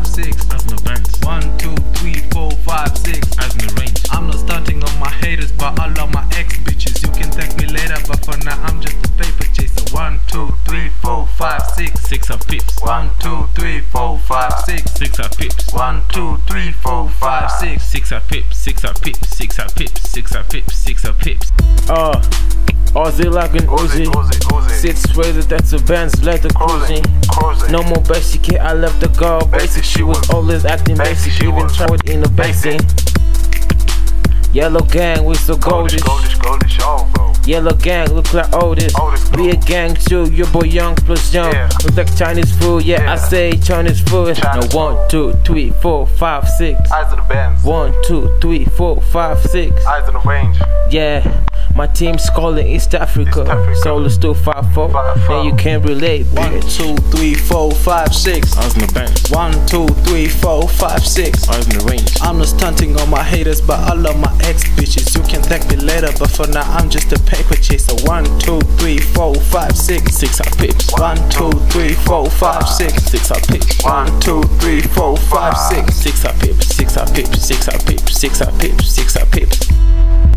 five, six. As in the bands. One, two, three, four, five, six. As in the range. I'm not stunting on my haters, but I love my ex bitches. You can thank me later, but for now I'm just a paper chaser. One, two, three, four, five, six. Six are pips. One, two, three, four, five, six. Six are pips. One, two, three, four, five, six. Six are pips. Six are pips. Six are pips. Six are pips. Six are pips. Uh, Ozzy like an Uzi. Six ways that's a Benz, let the cruising. No more basic kid, I left the girl basic. She was always acting basic, even tried in the basin. Yellow gang, we so goldish. Oh. Yellow gang, look like Otis. Otis, Be a gang too, your boy young plus young. Yeah. Look like Chinese food, yeah, I say Chinese food. Chinese now one, two, three, four, five, six. Eyes in the bands. One, two, three, four, five, six. Eyes in the range. Yeah, my team's calling East Africa. East Africa. Solo still 5 4. Five, Then four. you can't relate, One, bitch. two, three, four, five, six. As in the bands. One, two, three, four, five, six. As in the range. I'm not stunting on my haters, but I love my ex bitches. You can thank me later, but for now I'm just a paper chaser. One, two, three, four, five, six. Six are pips. One, two, three, four, five, six. Six are pips. One, two, three, four, five, six. Six are pips. Six are pips. Six are pips. Six are pips. Six are pips.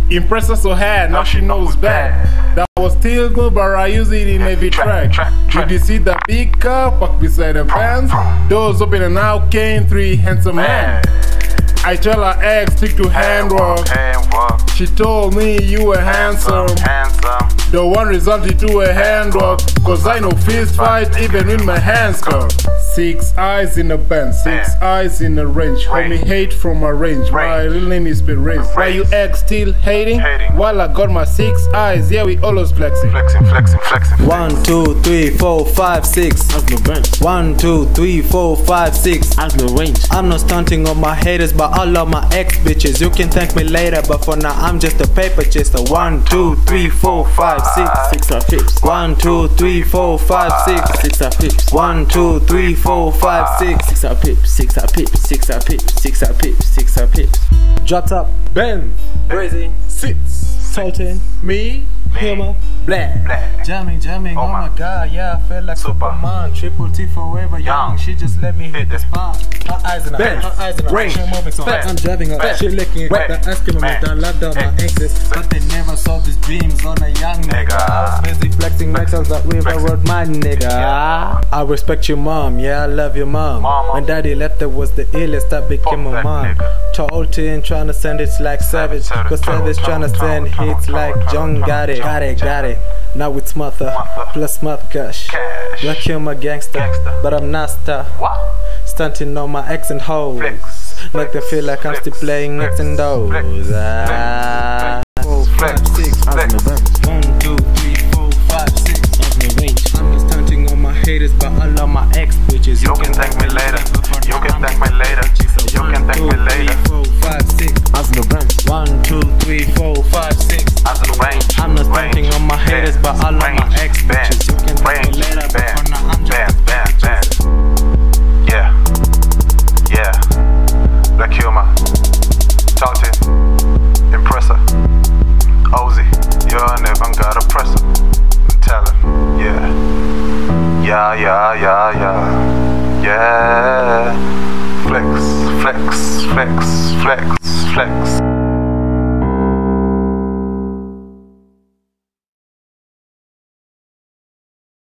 Impressor so hard, now she knows bad. That was still good, but I use it in every track. track, track. Did you see the big car parked beside the vans? Doors open and out came three handsome men. I tell her ex stick to handwork. Handwork. She told me you were handsome. Handsome. The one resulted to a handwork. Cause I know fist fight even with my hands curved. Six eyes in a band, six Yeah. eyes in a range. Range. Homie hate from a range. My real name is Perez. Why you ex still hating? Hating. While I got my six eyes, yeah, we always flexing. Flexing, flexing, flexing. One, two, three, four, five, six. As in the bands. One, two, three, four, five, six. As in the range. I'm not stunting on my haters, but I love my ex bitches. You can thank me later, but for now I'm just a paper chaser. One, two, three, four, five, six. Six are pips. One, two, three, four, five, six. Six are pips. One, two, three, four, five, six. Six are pips. Six are pips. Six are pips. Six are pips. Six are pips. Drop top, Ben, crazy, sits, Sultan, me, Hilma, Black. Black. Jamming, jamming, oh, Oh my my. god, yeah, I feel like Super. Superman. Triple T forever young. Young. She just let me hit Hit the the spot. Her eyes in her, Ben. her eyes in her. Range. She moving so fast. I'm driving her. She licking Ben. the ice cream Ben. with the love down my Ben. exes. But they never saw these on a young nigga. I was busy flexing metals that we Flexing. wrote my nigga. I respect your mom, yeah, I love your mom. Mama. When daddy left, that was the illest. I became Fuck a mom. Tall teen trying to send it like savage. Cause savage. trying to send hits like John got it. Got it, got it. Now it's mother, Mother. plus mother cash. Cash. Black Humor gangster, Gangster. but I'm not star. What? Stunting on my ex and hoes. Make them feel like I'm still playing. X and those. Five, six. As in the bands. One, two, three, four, five, six. As in the range. I'm not stunting on my haters, but I love my ex bitches. You can thank me later. You can thank me later. You can thank me later. Four, five, six. As in the bands. One, two, three, four, five, six. As in range. I'm not range, stunting on my haters, but I love my ex bitches. You can thank me later, Yeah, yeah, yeah, yeah. Yeah. Flex, flex, flex, flex, flex.